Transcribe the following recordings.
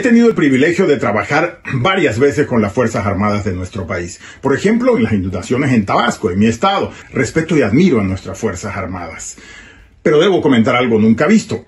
He tenido el privilegio de trabajar varias veces con las Fuerzas Armadas de nuestro país. Por ejemplo, en las inundaciones en Tabasco, en mi estado. Respeto y admiro a nuestras Fuerzas Armadas. Pero debo comentar algo nunca visto.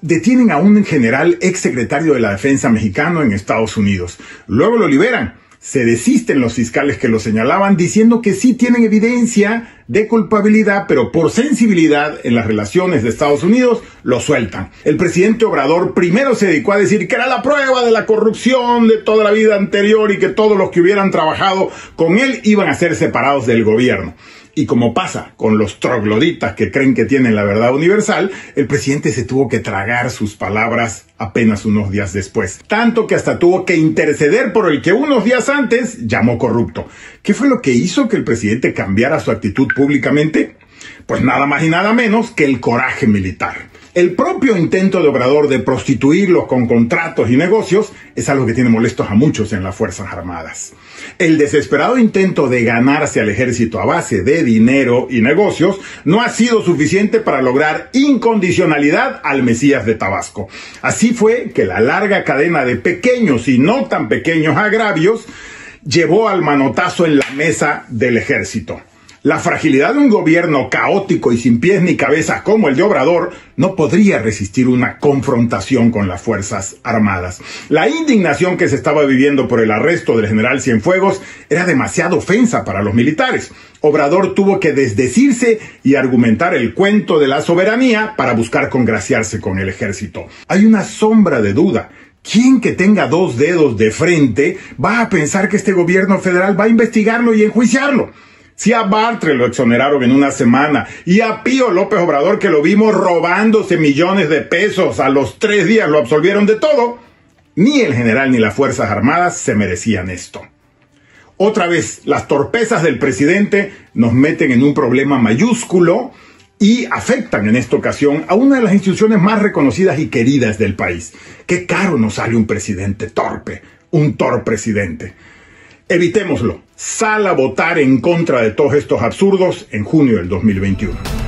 Detienen a un general ex secretario de la Defensa mexicano en Estados Unidos. Luego lo liberan se desisten los fiscales que lo señalaban diciendo que sí tienen evidencia de culpabilidad, pero por sensibilidad en las relaciones de Estados Unidos lo sueltan. El presidente Obrador primero se dedicó a decir que era la prueba de la corrupción de toda la vida anterior y que todos los que hubieran trabajado con él iban a ser separados del gobierno. Y como pasa con los trogloditas que creen que tienen la verdad universal, el presidente se tuvo que tragar sus palabras apenas unos días después. Tanto que hasta tuvo que interceder por el que unos días antes llamó corrupto. ¿Qué fue lo que hizo que el presidente cambiara su actitud públicamente? Pues nada más y nada menos que el coraje militar. El propio intento de Obrador de prostituirlos con contratos y negocios es algo que tiene molestos a muchos en las Fuerzas Armadas. El desesperado intento de ganarse al ejército a base de dinero y negocios no ha sido suficiente para lograr incondicionalidad al Mesías de Tabasco. Así fue que la larga cadena de pequeños y no tan pequeños agravios llevó al manotazo en la mesa del ejército. La fragilidad de un gobierno caótico y sin pies ni cabezas como el de Obrador no podría resistir una confrontación con las Fuerzas Armadas. La indignación que se estaba viviendo por el arresto del general Cienfuegos era demasiado ofensa para los militares. Obrador tuvo que desdecirse y argumentar el cuento de la soberanía para buscar congraciarse con el ejército. Hay una sombra de duda ¿Quién que tenga dos dedos de frente va a pensar que este gobierno federal va a investigarlo y enjuiciarlo? Si a Bartre lo exoneraron en una semana y a Pío López Obrador que lo vimos robándose millones de pesos a los tres días lo absolvieron de todo, ni el general ni las Fuerzas Armadas se merecían esto. Otra vez, las torpezas del presidente nos meten en un problema mayúsculo y afectan en esta ocasión a una de las instituciones más reconocidas y queridas del país. Qué caro nos sale un presidente torpe, un torpe presidente. Evitémoslo. Sal a votar en contra de todos estos absurdos en junio del 2021.